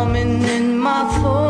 coming in my thoughts.